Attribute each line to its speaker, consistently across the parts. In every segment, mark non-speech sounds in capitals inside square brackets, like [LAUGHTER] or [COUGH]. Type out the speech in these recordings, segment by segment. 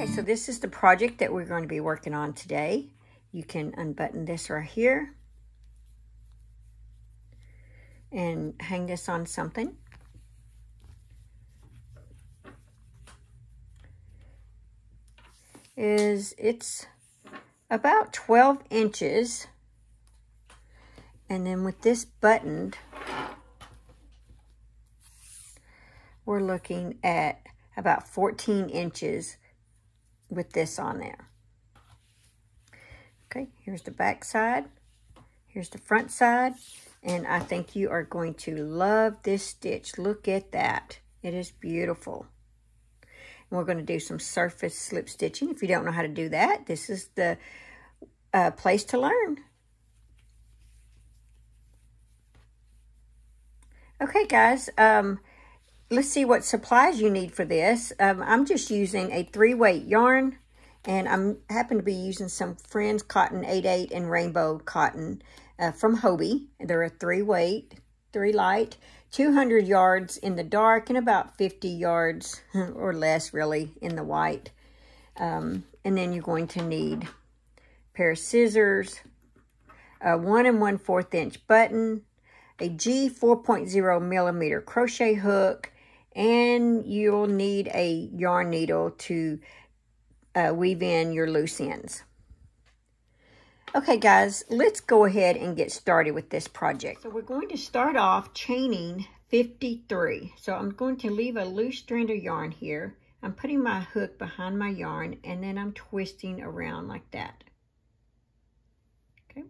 Speaker 1: Okay, so this is the project that we're going to be working on today. You can unbutton this right here and hang this on something. Is it's about 12 inches and then with this buttoned we're looking at about 14 inches with this on there. Okay, here's the back side. Here's the front side. And I think you are going to love this stitch. Look at that. It is beautiful. And we're going to do some surface slip stitching. If you don't know how to do that, this is the uh, place to learn. Okay, guys. Um, let's see what supplies you need for this. Um, I'm just using a three-weight yarn, and I'm happen to be using some Friends Cotton 8-8 and Rainbow Cotton uh, from Hobbii. They're a three-weight, three light, 200 yards in the dark, and about 50 yards [LAUGHS] or less, really, in the white. Um, and then you're going to need a pair of scissors, a one and one fourth inch button, a G 4.0 millimeter crochet hook, and you'll need a yarn needle to uh, weave in your loose ends. Okay, guys, let's go ahead and get started with this project. So we're going to start off chaining 53. So I'm going to leave a loose strand of yarn here. I'm putting my hook behind my yarn, and then I'm twisting around like that. Okay.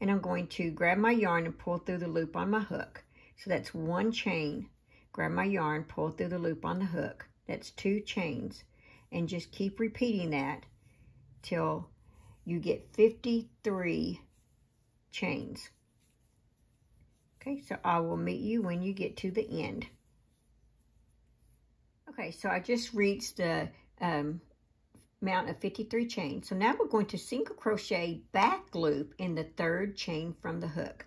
Speaker 1: And I'm going to grab my yarn and pull through the loop on my hook. So that's one chain grab my yarn, pull through the loop on the hook. That's two chains. And just keep repeating that till you get 53 chains. Okay, so I will meet you when you get to the end. Okay, so I just reached the um, amount of 53 chains. So now we're going to single crochet back loop in the third chain from the hook.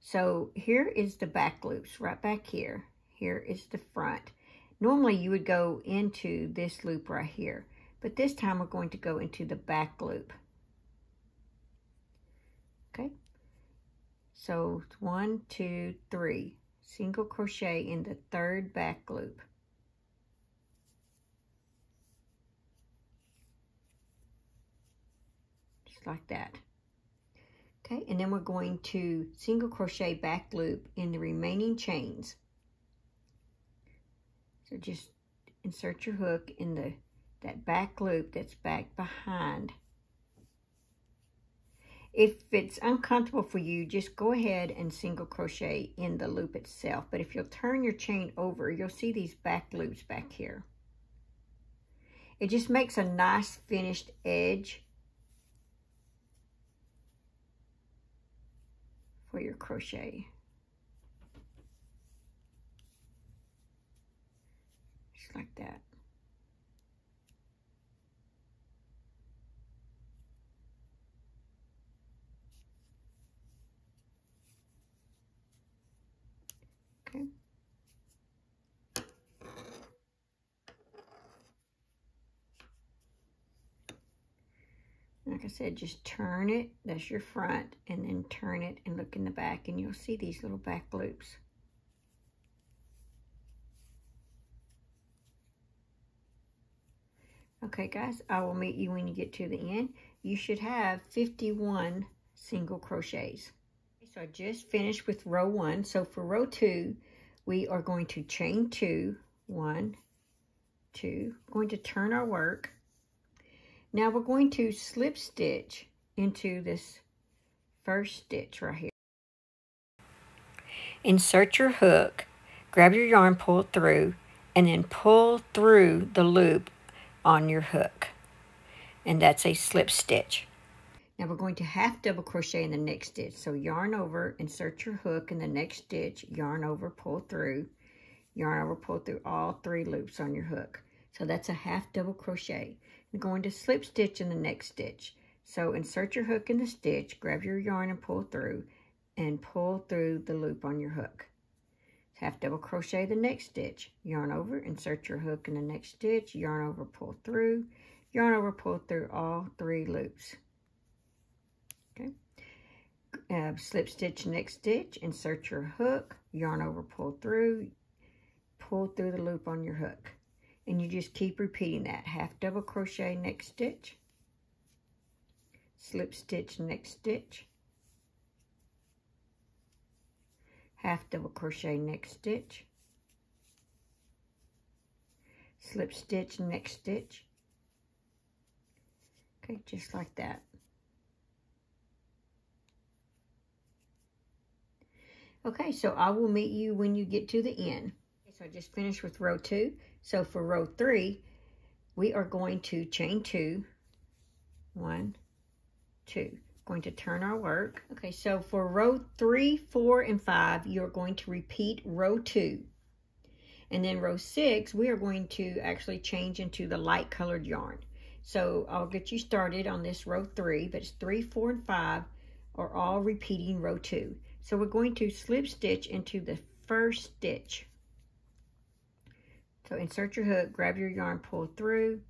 Speaker 1: So here is the back loops right back here. Here is the front. Normally you would go into this loop right here, but this time we're going to go into the back loop. Okay, so one, two, three, single crochet in the third back loop. Just like that. Okay, and then we're going to single crochet back loop in the remaining chains. So just insert your hook in the that back loop that's back behind. If it's uncomfortable for you, just go ahead and single crochet in the loop itself. But if you'll turn your chain over, you'll see these back loops back here. It just makes a nice finished edge for your crochet. Like that. Okay. Like I said, just turn it, that's your front, and then turn it and look in the back, and you'll see these little back loops. Okay, guys, I will meet you when you get to the end. You should have 51 single crochets. So I just finished with row one. So for row two, we are going to chain two, one, two, going to turn our work. Now we're going to slip stitch into this first stitch right here. Insert your hook, grab your yarn, pull it through, and then pull through the loop on your hook. And that's a slip stitch. Now we're going to half double crochet in the next stitch. So yarn over, insert your hook in the next stitch, yarn over, pull through, yarn over, pull through all three loops on your hook. So that's a half double crochet. You're going to slip stitch in the next stitch. So insert your hook in the stitch, grab your yarn and pull through, and pull through the loop on your hook half double crochet the next stitch yarn over insert your hook in the next stitch yarn over pull through yarn over, pull through all three loops. Okay. Uh, slip stitch next stitch, insert your hook, yarn over, pull through, pull through the loop on your hook. And you just keep repeating that. Half double crochet next stitch, slip stitch next stitch, half double crochet next stitch, slip stitch next stitch. Okay, just like that. Okay, so I will meet you when you get to the end. So I just finished with row two. So for row three, we are going to chain two, one, two. Going to turn our work. Okay, so for row three, four, and five, you're going to repeat row two. And then row six, we are going to actually change into the light colored yarn. So I'll get you started on this row three, but it's three, four, and five are all repeating row two. So we're going to slip stitch into the first stitch. So insert your hook, grab your yarn, pull through,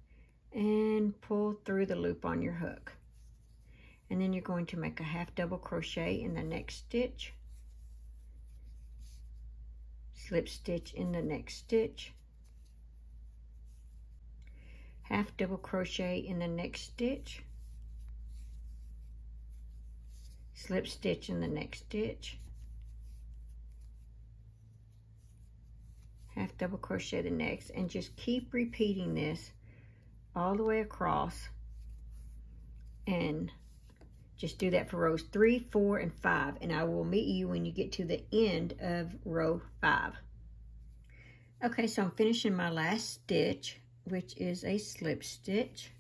Speaker 1: and pull through the loop on your hook. And then you're going to make a half double crochet in the next stitch. Slip stitch in the next stitch. Half double crochet in the next stitch. Slip stitch in the next stitch. half double crochet the next and just keep repeating this all the way across and just do that for rows three, four, and five. And I will meet you when you get to the end of row five. Okay, so I'm finishing my last stitch, which is a slip stitch.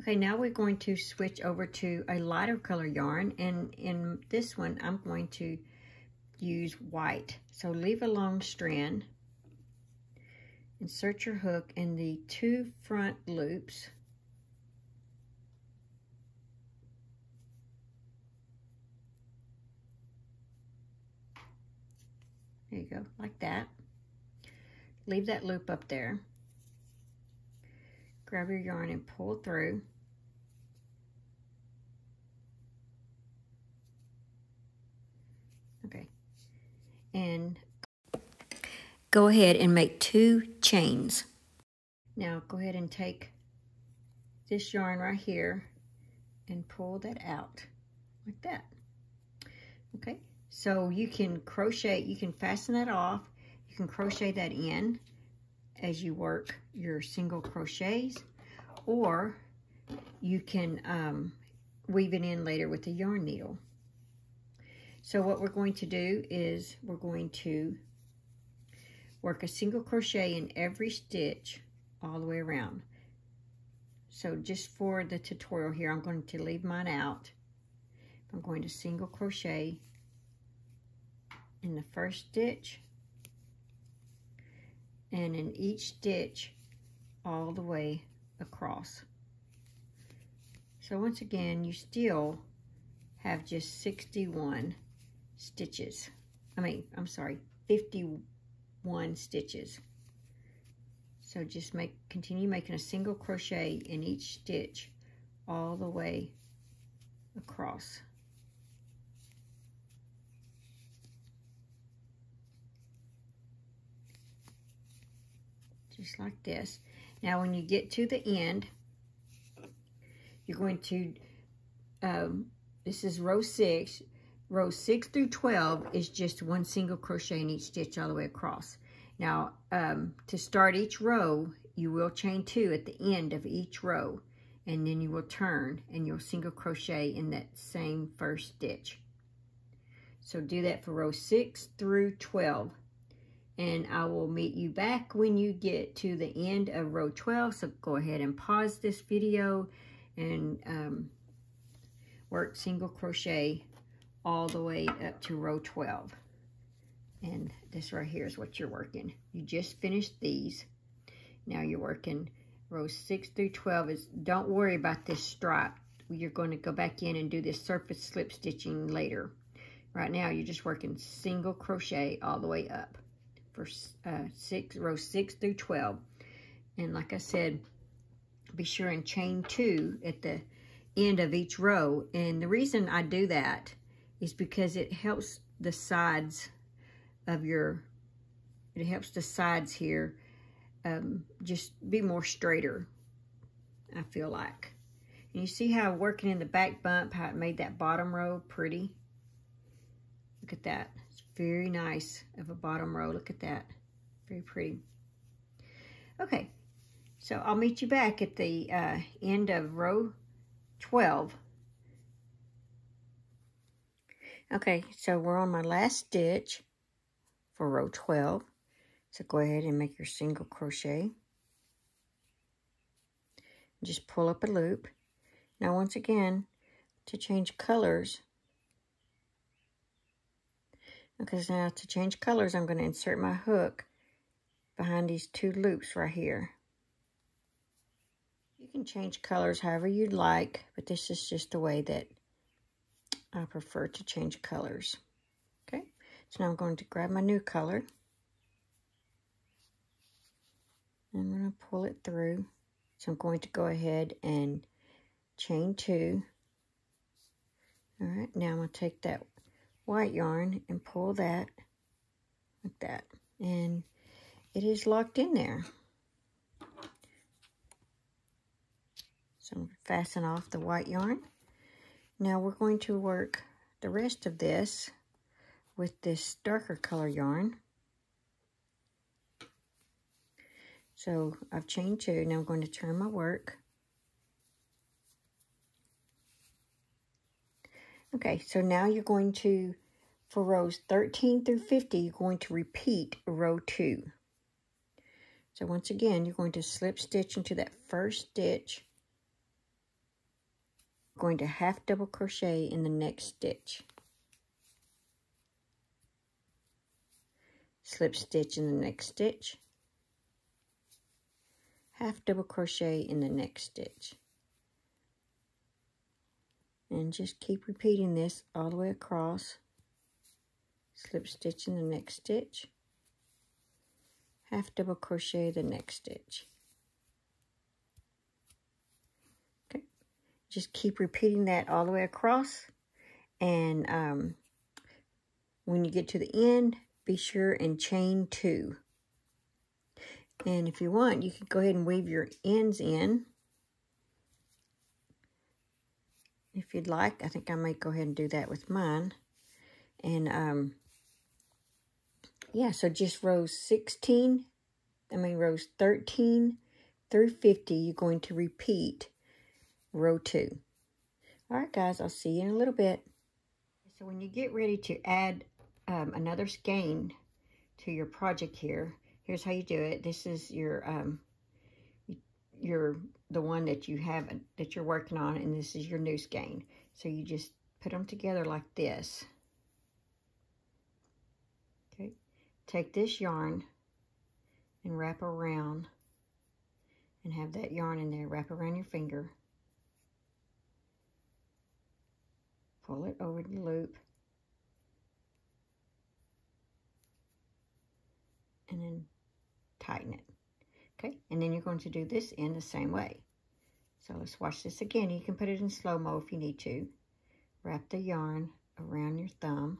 Speaker 1: Okay, now we're going to switch over to a lighter color yarn. And in this one, I'm going to use white. So leave a long strand. Insert your hook in the two front loops. There you go, like that. Leave that loop up there. Grab your yarn and pull through. Okay. And go ahead and make two chains. Now go ahead and take this yarn right here and pull that out like that. Okay, so you can crochet, you can fasten that off, you can crochet that in as you work your single crochets, or you can um, weave it in later with a yarn needle. So what we're going to do is we're going to work a single crochet in every stitch all the way around. So just for the tutorial here, I'm going to leave mine out. I'm going to single crochet in the first stitch and in each stitch all the way across. So once again, you still have just 61 stitches. I mean, I'm sorry, 51 stitches. So just make continue making a single crochet in each stitch all the way across. Just like this. Now when you get to the end, you're going to, um, this is row six, rows 6 through 12 is just one single crochet in each stitch all the way across. Now, um, to start each row, you will chain two at the end of each row, and then you will turn and you'll single crochet in that same first stitch. So do that for row 6 through 12. And I will meet you back when you get to the end of row 12. So go ahead and pause this video and um, work single crochet all the way up to row 12. And this right here is what you're working. You just finished these. Now you're working rows 6 through 12. Is Don't worry about this stripe. You're going to go back in and do this surface slip stitching later. Right now you're just working single crochet all the way up. for uh, six row six through 12. And like I said, be sure and chain two at the end of each row. And the reason I do that is because it helps the sides of your, it helps the sides here um, just be more straighter, I feel like. And you see how working in the back bump, how it made that bottom row pretty? Look at that. It's very nice of a bottom row. Look at that. Very pretty. Okay, so I'll meet you back at the uh, end of row 12. Okay, so we're on my last stitch for row 12. So go ahead and make your single crochet. Just pull up a loop. Now once again, to change colors, because now to change colors, I'm going to insert my hook behind these two loops right here. You can change colors however you'd like, but this is just the way that I prefer to change colors. Okay, so now I'm going to grab my new color. I'm going to pull it through. So I'm going to go ahead and chain two. All right, now I'm going to take that white yarn and pull that like that. And it is locked in there. So I'm going to fasten off the white yarn. Now we're going to work the rest of this with this darker color yarn. So I've chained two. Now I'm going to turn my work. Okay, so now you're going to, for rows 13 through 50, you're going to repeat row 2. So once again, you're going to slip stitch into that first stitch going to half double crochet in the next stitch. Slip stitch in the next stitch. Half double crochet in the next stitch. And just keep repeating this all the way across. Slip stitch in the next stitch. Half double crochet the next stitch. Just keep repeating that all the way across. And um, when you get to the end, be sure and chain two. And if you want, you can go ahead and weave your ends in. If you'd like, I think I might go ahead and do that with mine. And, um, yeah, so just rows 16, I mean rows 13 through 50, you're going to repeat row two. All right, guys, I'll see you in a little bit. So when you get ready to add um, another skein to your project here, here's how you do it. This is your, um, your the one that you have that you're working on, and this is your new skein. So you just put them together like this. Okay, take this yarn and wrap around and have that yarn in there. Wrap around your finger. Pull it over the loop. And then tighten it. Okay and then you're going to do this in the same way. So let's watch this again. You can put it in slow-mo if you need to. Wrap the yarn around your thumb.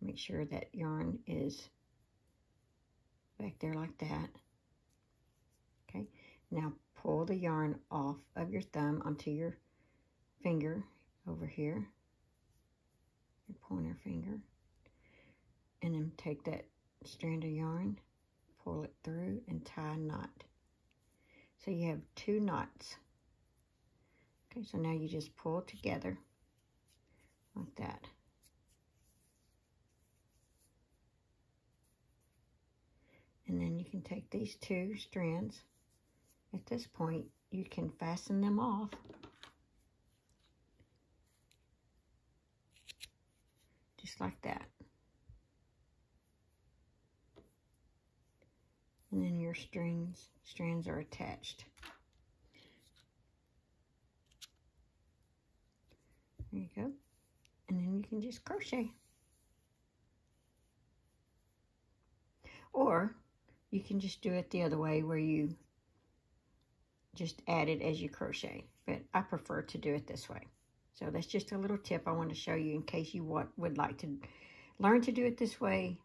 Speaker 1: Make sure that yarn is back there like that. Okay now pull the yarn off of your thumb onto your finger over here, your pointer finger, and then take that strand of yarn, pull it through, and tie a knot. So you have two knots. Okay, so now you just pull together like that. And then you can take these two strands. At this point, you can fasten them off just like that. And then your strings, strands are attached. There you go. And then you can just crochet. Or you can just do it the other way where you just add it as you crochet. But I prefer to do it this way. So that's just a little tip I want to show you in case you want, would like to learn to do it this way.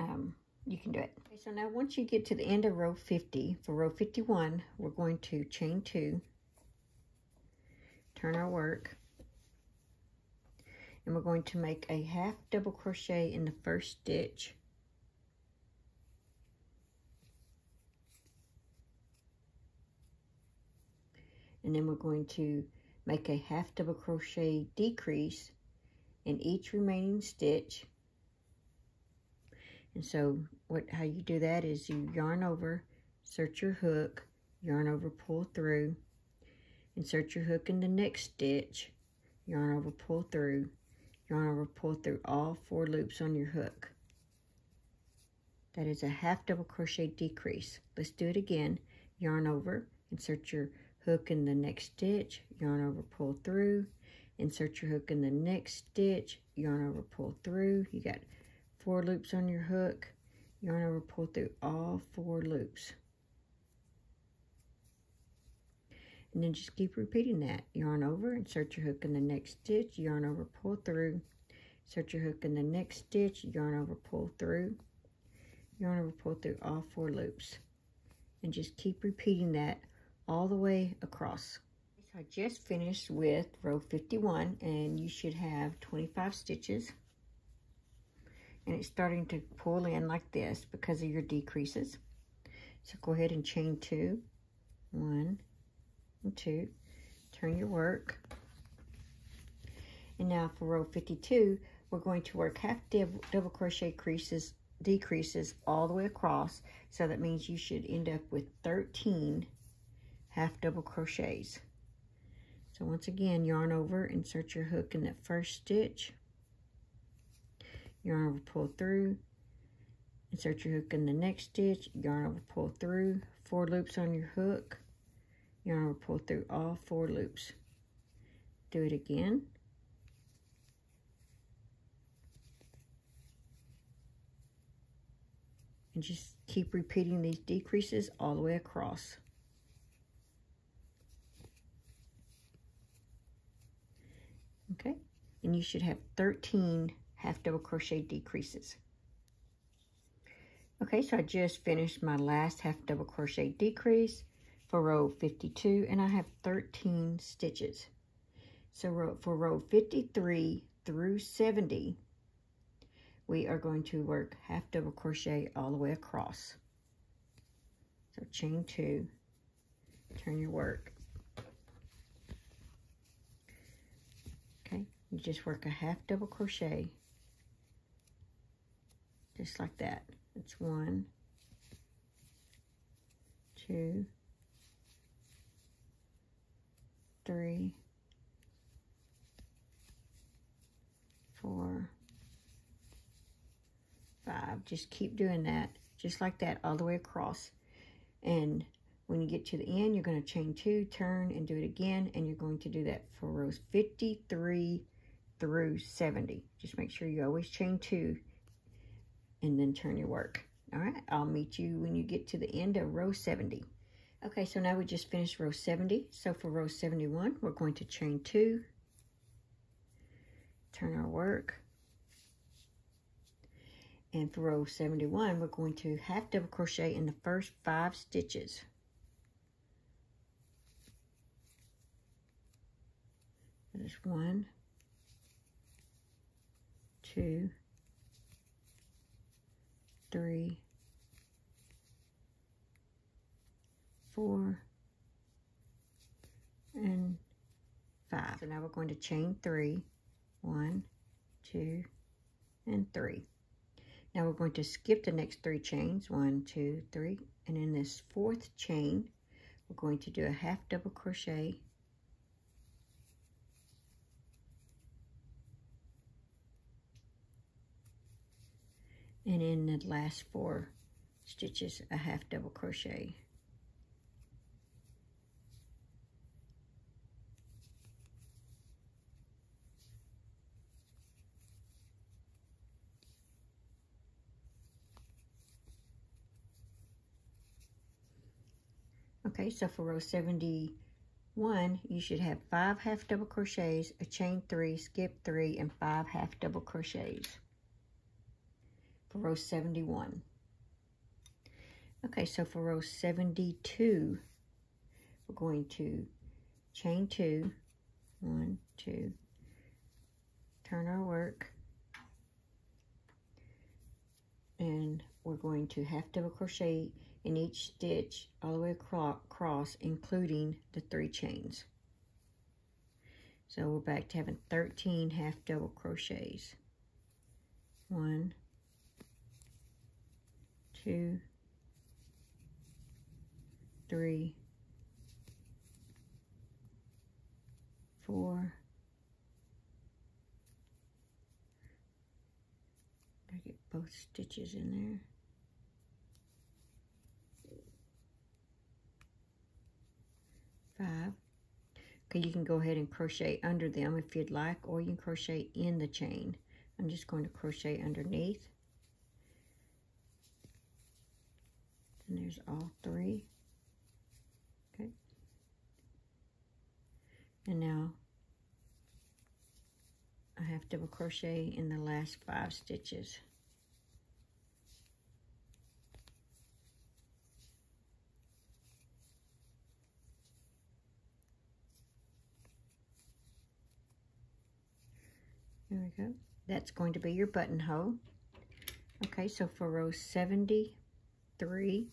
Speaker 1: Um, you can do it. Okay, so now once you get to the end of row 50, for row 51, we're going to chain two, turn our work, and we're going to make a half double crochet in the first stitch. And then we're going to make a half double crochet decrease in each remaining stitch. And so what how you do that is you yarn over, insert your hook, yarn over, pull through, insert your hook in the next stitch, yarn over, pull through, yarn over, pull through all four loops on your hook. That is a half double crochet decrease. Let's do it again. Yarn over, insert your hook in the next stitch, yarn over, pull through, insert your hook in the next stitch, yarn over, pull through. You got four loops on your hook, yarn over, pull through all four loops. And then just keep repeating that. Yarn over, insert your hook in the next stitch, yarn over, pull through, insert your hook in the next stitch, yarn over, pull through, yarn over, pull through all four loops. And just keep repeating that all the way across. I just finished with row 51 and you should have 25 stitches. And it's starting to pull in like this because of your decreases. So go ahead and chain two, one and two. Turn your work. And now for row 52, we're going to work half double crochet creases, decreases all the way across. So that means you should end up with 13 half double crochets. So once again, yarn over, insert your hook in that first stitch. Yarn over, pull through. Insert your hook in the next stitch. Yarn over, pull through. Four loops on your hook. Yarn over, pull through all four loops. Do it again. And just keep repeating these decreases all the way across. Okay? And you should have 13 half double crochet decreases. Okay, so I just finished my last half double crochet decrease for row 52 and I have 13 stitches. So for row 53 through 70, we are going to work half double crochet all the way across. So chain two, turn your work you just work a half double crochet. Just like that. It's one two three four five. Just keep doing that just like that all the way across. And when you get to the end you're going to chain two turn and do it again and you're going to do that for rows 53 through 70. Just make sure you always chain two and then turn your work. All right, I'll meet you when you get to the end of row 70. Okay, so now we just finished row 70. So for row 71, we're going to chain two, turn our work. And for row 71, we're going to half double crochet in the first five stitches. There's one, two, three, four, and five. So now we're going to chain three, one, two, and three. Now we're going to skip the next three chains, one, two, three, and in this fourth chain, we're going to do a half double crochet and in the last four stitches a half double crochet Okay, so for row 71, you should have five half double crochets, a chain three, skip three, and five half double crochets for row 71. Okay, so for row 72, we're going to chain two, one, two, turn our work, and we're going to half double crochet in each stitch all the way across, including the three chains. So we're back to having 13 half double crochets. One, two, three, four, I get both stitches in there. Five. Okay, you can go ahead and crochet under them if you'd like, or you can crochet in the chain. I'm just going to crochet underneath. And there's all three. Okay. And now I have double crochet in the last five stitches. There we go. That's going to be your buttonhole. Okay, so for row 73,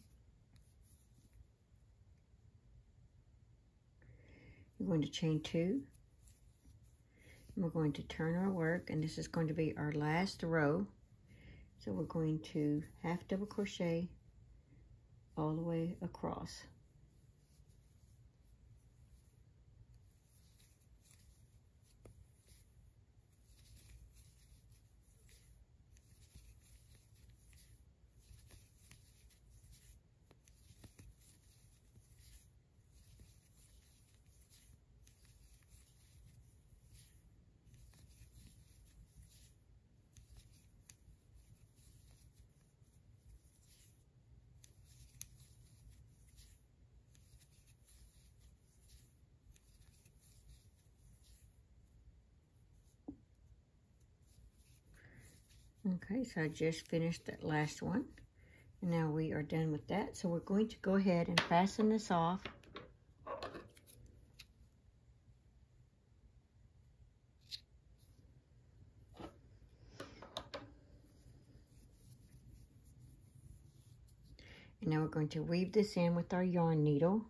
Speaker 1: We're going to chain two. We're going to turn our work, and this is going to be our last row. So we're going to half double crochet all the way across. Okay, so I just finished that last one. And now we are done with that. So we're going to go ahead and fasten this off. And now we're going to weave this in with our yarn needle.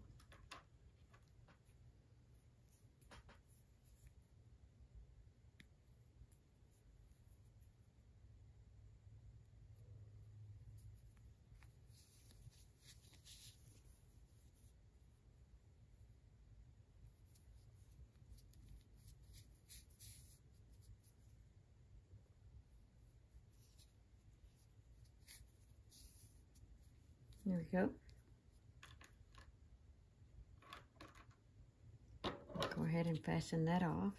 Speaker 1: We go. Go ahead and fasten that off.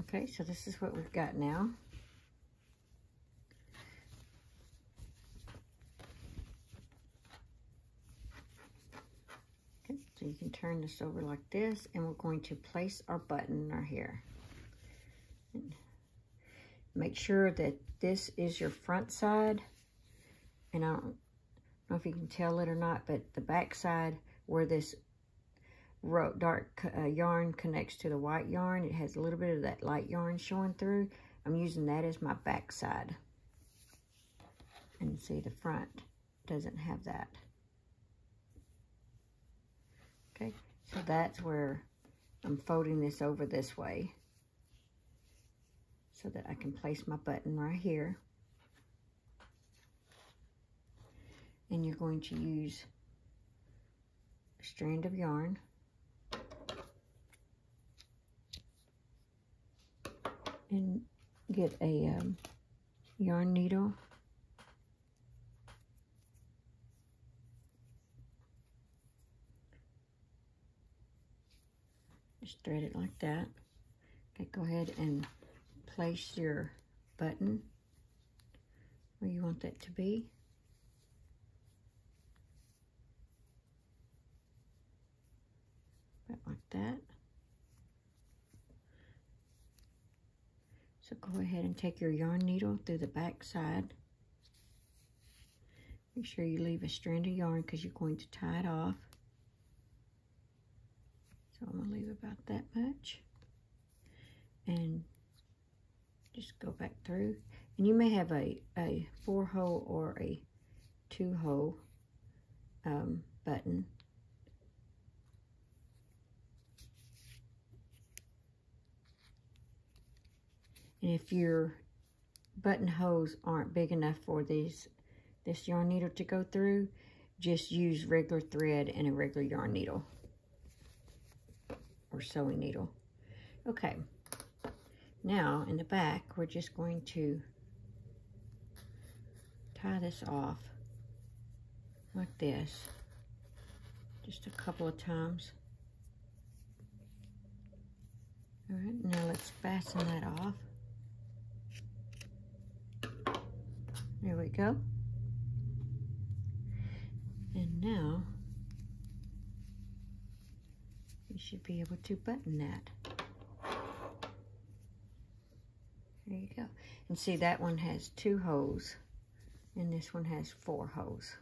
Speaker 1: Okay, so this is what we've got now. Okay, so you can turn this over like this, and we're going to place our button right here. And make sure that this is your front side. And I don't know if you can tell it or not, but the back side where this dark uh, yarn connects to the white yarn, it has a little bit of that light yarn showing through. I'm using that as my back side. And see the front doesn't have that. Okay, so that's where I'm folding this over this way so that I can place my button right here. And you're going to use a strand of yarn. And get a um, yarn needle. Just thread it like that. Okay, go ahead and place your button where you want that to be. About like that. So go ahead and take your yarn needle through the back side. Make sure you leave a strand of yarn because you're going to tie it off. So I'm going to leave about that much. And just go back through. And you may have a, a four hole or a two hole um, button. And if your button holes aren't big enough for these this yarn needle to go through, just use regular thread and a regular yarn needle or sewing needle. Okay, now in the back, we're just going to tie this off like this, just a couple of times. All right, now let's fasten that off. There we go. And now, you should be able to button that. There you go. And see, that one has two holes, and this one has four holes.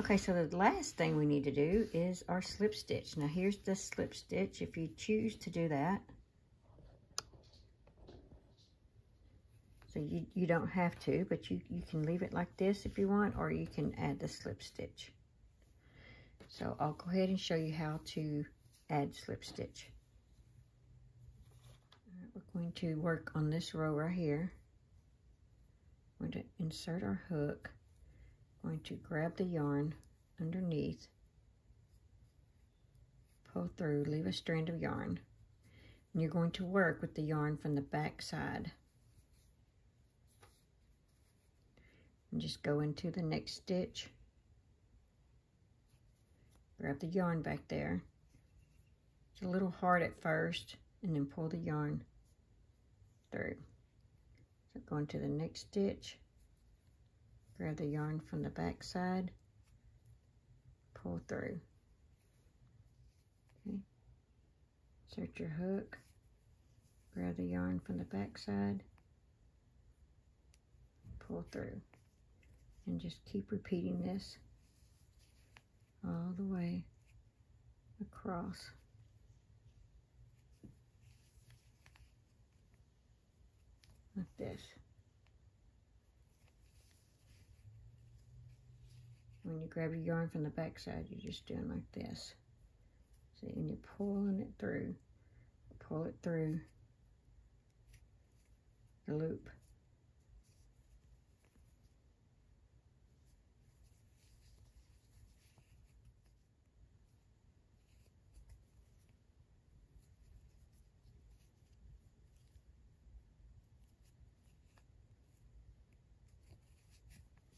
Speaker 1: Okay, so the last thing we need to do is our slip stitch. Now here's the slip stitch if you choose to do that. So you, you don't have to, but you, you can leave it like this if you want, or you can add the slip stitch. So I'll go ahead and show you how to add slip stitch. We're going to work on this row right here. We're going to insert our hook. Going to grab the yarn underneath, pull through, leave a strand of yarn. And you're going to work with the yarn from the back side. and just go into the next stitch grab the yarn back there it's a little hard at first and then pull the yarn through. So go into the next stitch grab the yarn from the back side pull through. Okay. Insert your hook grab the yarn from the back side pull through. And just keep repeating this all the way across. Like this. When you grab your yarn from the back side, you're just doing like this. See, and you're pulling it through. Pull it through the loop.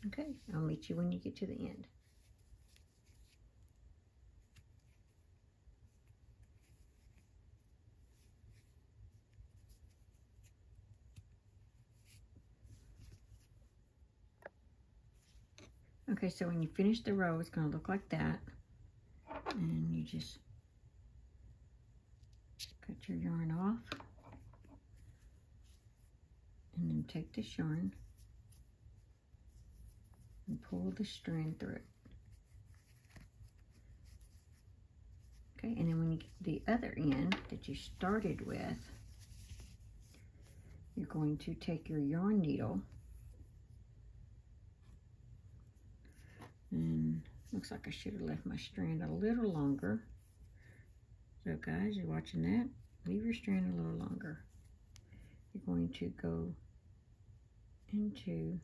Speaker 1: Okay, I'll meet you when you get to the end. Okay, so when you finish the row, it's going to look like that. And you just cut your yarn off. And then take this yarn and pull the strand through it. Okay, and then when you get the other end that you started with, you're going to take your yarn needle and looks like I should have left my strand a little longer. So guys, you're watching that, leave your strand a little longer. You're going to go into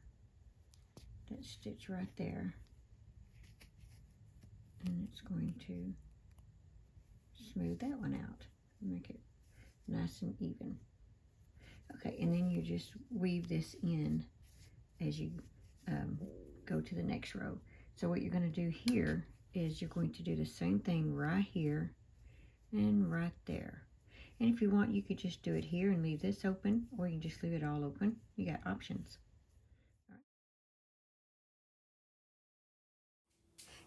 Speaker 1: that stitch right there. And it's going to smooth that one out. Make it nice and even. Okay, and then you just weave this in as you um, go to the next row. So what you're going to do here is you're going to do the same thing right here and right there. And if you want, you could just do it here and leave this open, or you can just leave it all open. You got options.